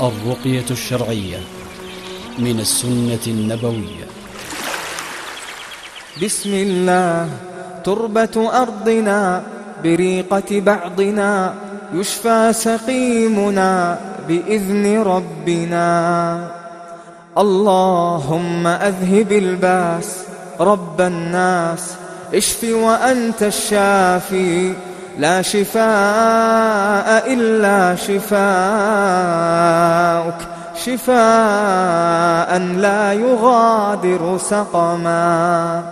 الرقية الشرعية من السنة النبوية. بسم الله. تربة أرضنا بريقة بعضنا يشفى سقيمنا بإذن ربنا. اللهم أذهب الباس رب الناس. اشف وأنت الشافي. لا شفاء إلا شفاءك شفاء لا يغادر سقما.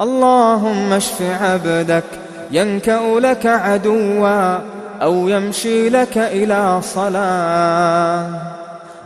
اللهم اشف عبدك ينكأ لك عدوا أو يمشي لك إلى صلاة.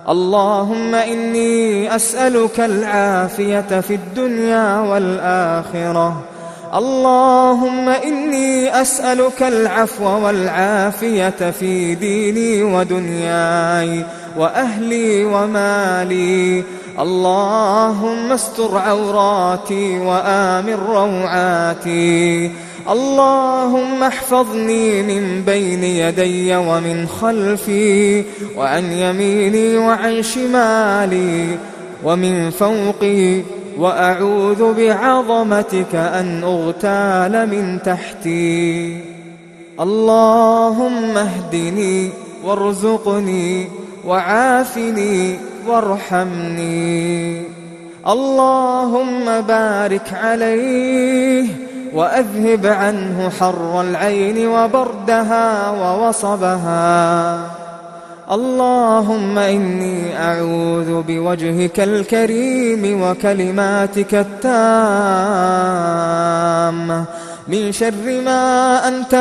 اللهم إني أسألك العافية في الدنيا والآخرة. اللهم إني أسألك العفو والعافية في ديني ودنياي وأهلي ومالي. اللهم استر عوراتي وآمن روعاتي. اللهم احفظني من بين يدي ومن خلفي وعن يميني وعن شمالي ومن فوقي. وأعوذ بعظمتك أن أغتال من تحتي. اللهم اهدني وارزقني وعافني وارحمني. اللهم بارك عليه وأذهب عنه حر العين وبردها ووصبها. اللهم إني أعوذ بوجهك الكريم وكلماتك التامة من شر ما أنت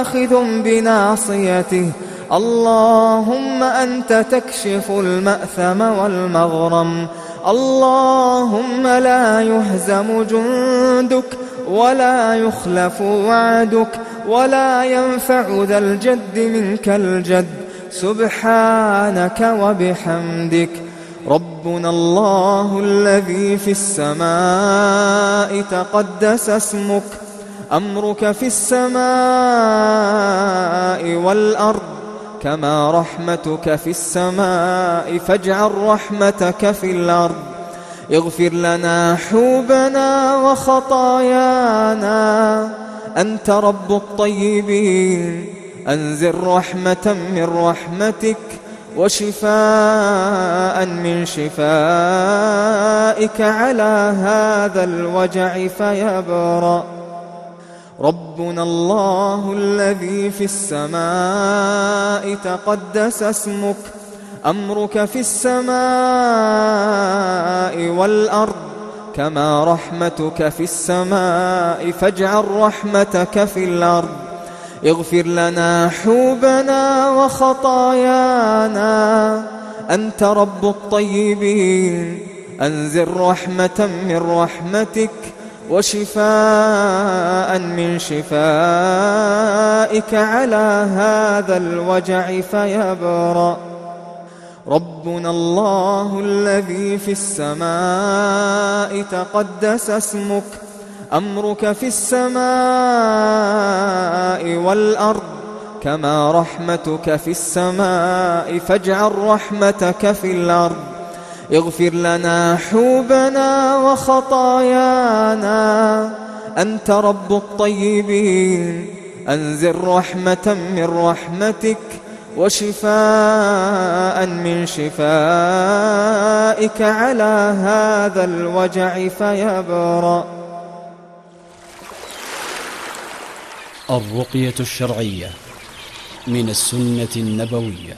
آخذ بناصيته. اللهم أنت تكشف المأثم والمغرم. اللهم لا يهزم جندك ولا يخلف وعدك ولا ينفع ذا الجد منك الجد. سبحانك وبحمدك. ربنا الله الذي في السماء تقدس اسمك. أمرك في السماء والأرض. كما رحمتك في السماء فاجعل رحمتك في الأرض. اغفر لنا حوبنا وخطايانا. أنت رب الطيبين. أنزل رحمة من رحمتك وشفاء من شفائك على هذا الوجع فيبرأ. ربنا الله الذي في السماء تقدس اسمك أمرك في السماء والأرض. كما رحمتك في السماء فاجعل رحمتك في الأرض. اغفر لنا حوبنا وخطايانا. أنت رب الطيبين. أنزل رحمة من رحمتك وشفاء من شفائك على هذا الوجع فيبرأ. ربنا الله الذي في السماء تقدس اسمك. أمرك في السماء والأرض كما رحمتك في السماء فاجعل رحمتك في الأرض. اغفر لنا حوبنا وخطايانا. أنت رب الطيبين. أنزل رحمة من رحمتك وشفاء من شفائك على هذا الوجع فيبرأ. الرقية الشرعية من السنة النبوية.